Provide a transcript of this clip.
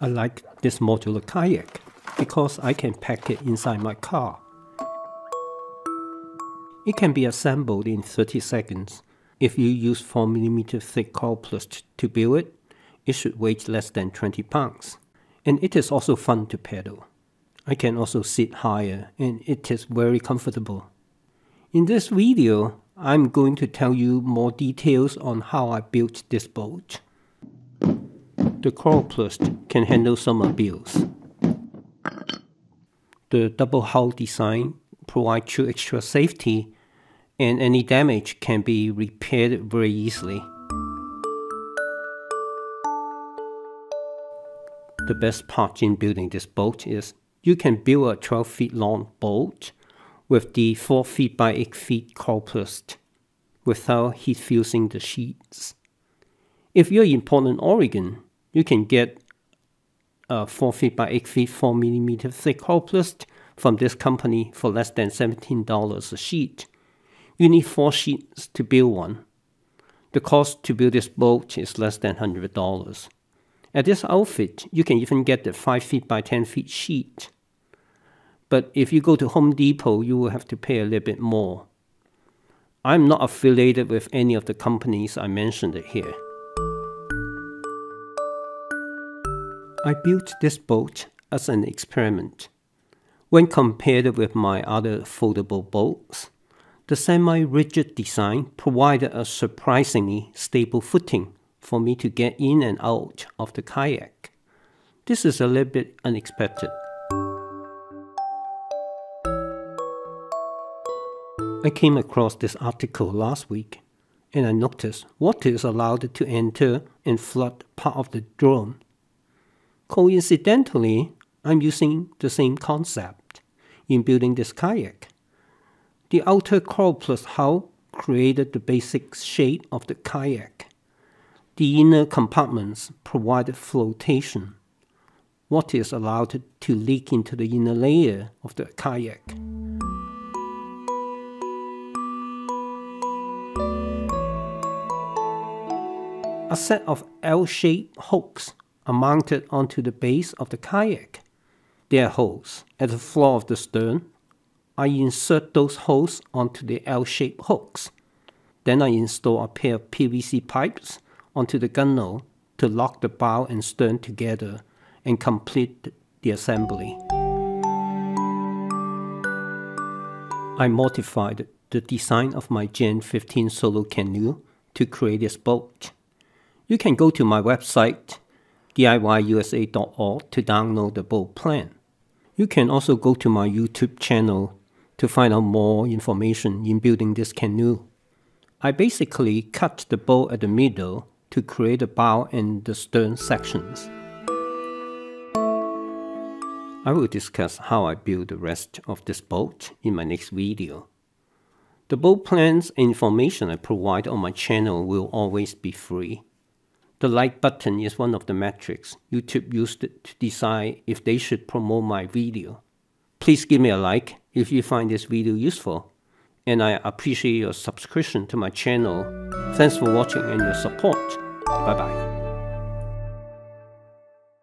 I like this modular kayak because I can pack it inside my car. It can be assembled in 30 seconds. If you use 4mm thick Coroplast to build it, it should weigh less than 20 pounds. And it is also fun to pedal. I can also sit higher and it is very comfortable. In this video, I'm going to tell you more details on how I built this boat. The Coroplast can handle some abuse. The double hull design provides true extra safety and any damage can be repaired very easily. The best part in building this boat is you can build a 12 feet long boat with the 4 feet by 8 feet Coroplast without heat fusing the sheets. If you're in Portland, Oregon, you can get a 4 feet by 8 feet 4 millimeter thick Coroplast from this company for less than $17 a sheet. You need 4 sheets to build one. The cost to build this boat is less than $100. At this outfit, you can even get the 5 feet by 10 feet sheet. But if you go to Home Depot, you will have to pay a little bit more. I'm not affiliated with any of the companies I mentioned here. I built this boat as an experiment. When compared with my other foldable boats, the semi-rigid design provided a surprisingly stable footing for me to get in and out of the kayak. This is a little bit unexpected. I came across this article last week and I noticed water is allowed to enter and flood part of the drone. Coincidentally, I'm using the same concept in building this kayak. The outer Coroplast hull created the basic shape of the kayak. The inner compartments provided flotation. Water is allowed to leak into the inner layer of the kayak. A set of L-shaped hooks are mounted onto the base of the kayak. There are holes at the floor of the stern. I insert those holes onto the L-shaped hooks. Then I install a pair of PVC pipes onto the gunwale to lock the bow and stern together and complete the assembly. I modified the design of my Gen 15 solo canoe to create this boat. You can go to my website diyusa.org to download the boat plan. You can also go to my YouTube channel to find out more information in building this canoe. I basically cut the boat at the middle to create the bow and the stern sections. I will discuss how I build the rest of this boat in my next video. The boat plans and information I provide on my channel will always be free. The like button is one of the metrics YouTube used to decide if they should promote my video. Please give me a like if you find this video useful. And I appreciate your subscription to my channel. Thanks for watching and your support. Bye bye.